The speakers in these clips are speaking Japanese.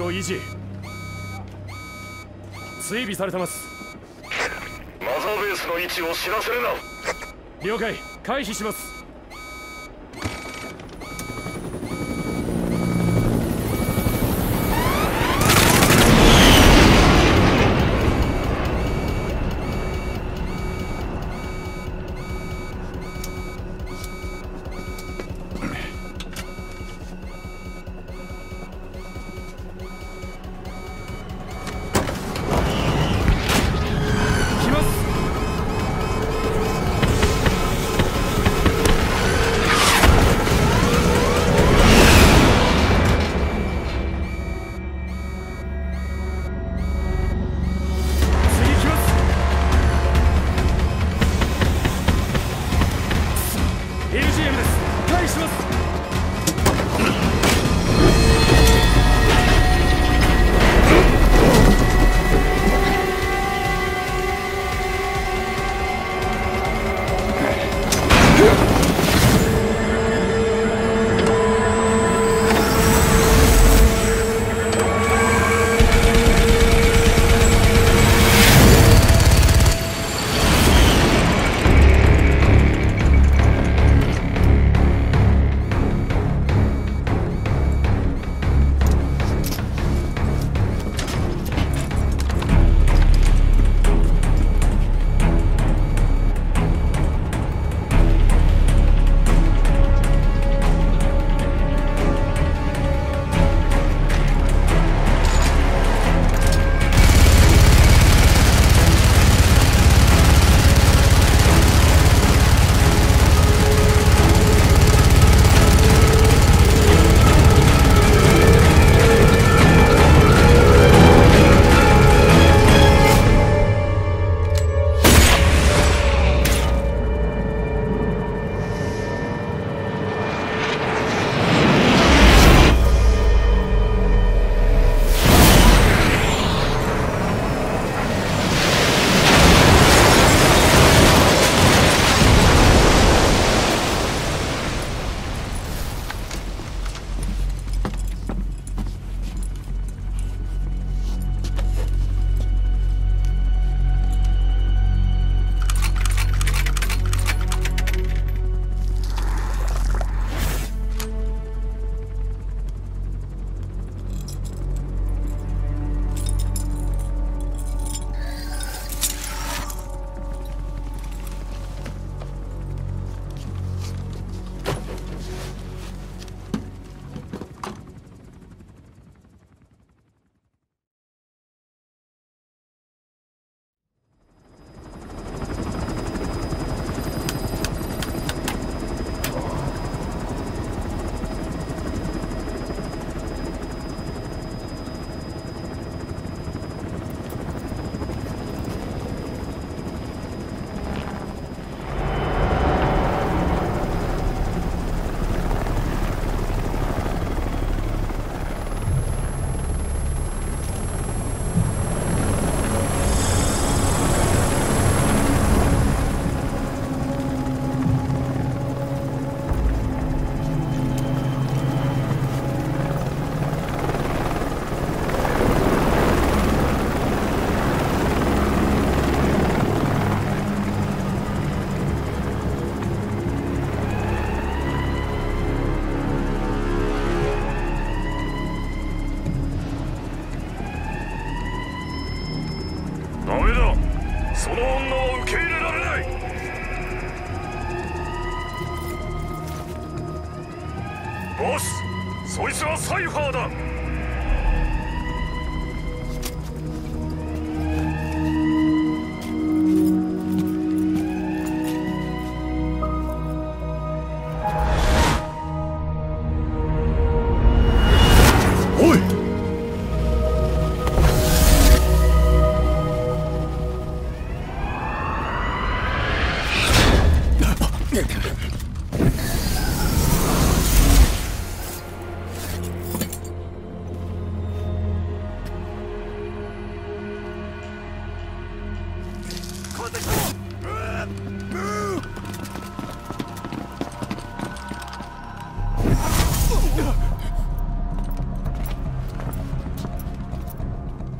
を維持。追尾されてます。マザーベースの位置を知らせるな。了解。回避しますその女は受け入れられない。ボスそいつはサイファーだ。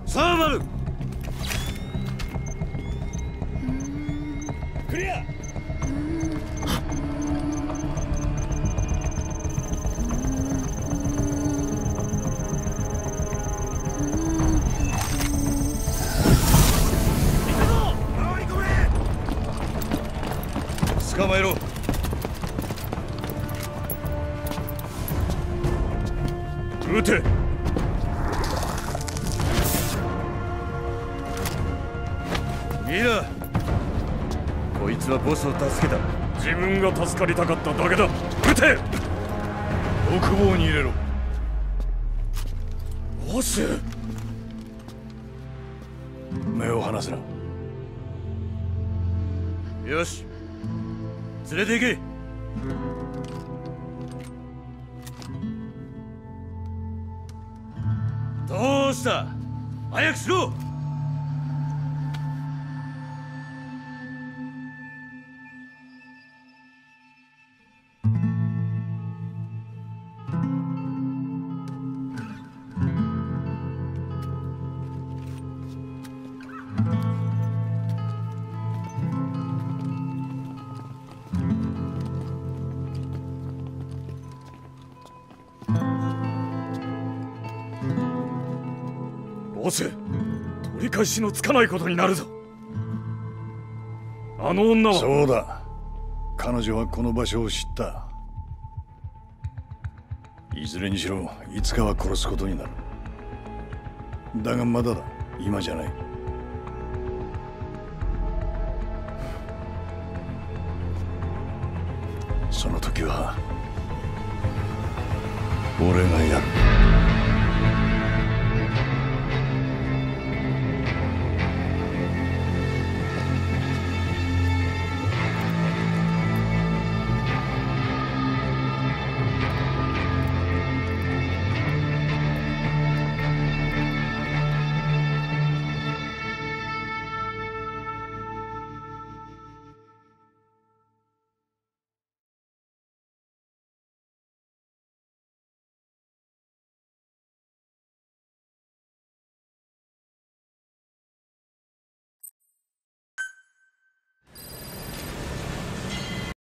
サーバルクリア。捕まえろ。ミラこいつはボスを助けた。自分が助かりたかっただけだ。撃て。奥房に入れろ。ボス？目を離すな。よし。連れて行け。どうした？早くしろ。ボス取り返しのつかないことになるぞ。あの女は。そうだ。彼女はこの場所を知った。いずれにしろいつかは殺すことになる。だがまだだ。今じゃない。その時は俺がやる。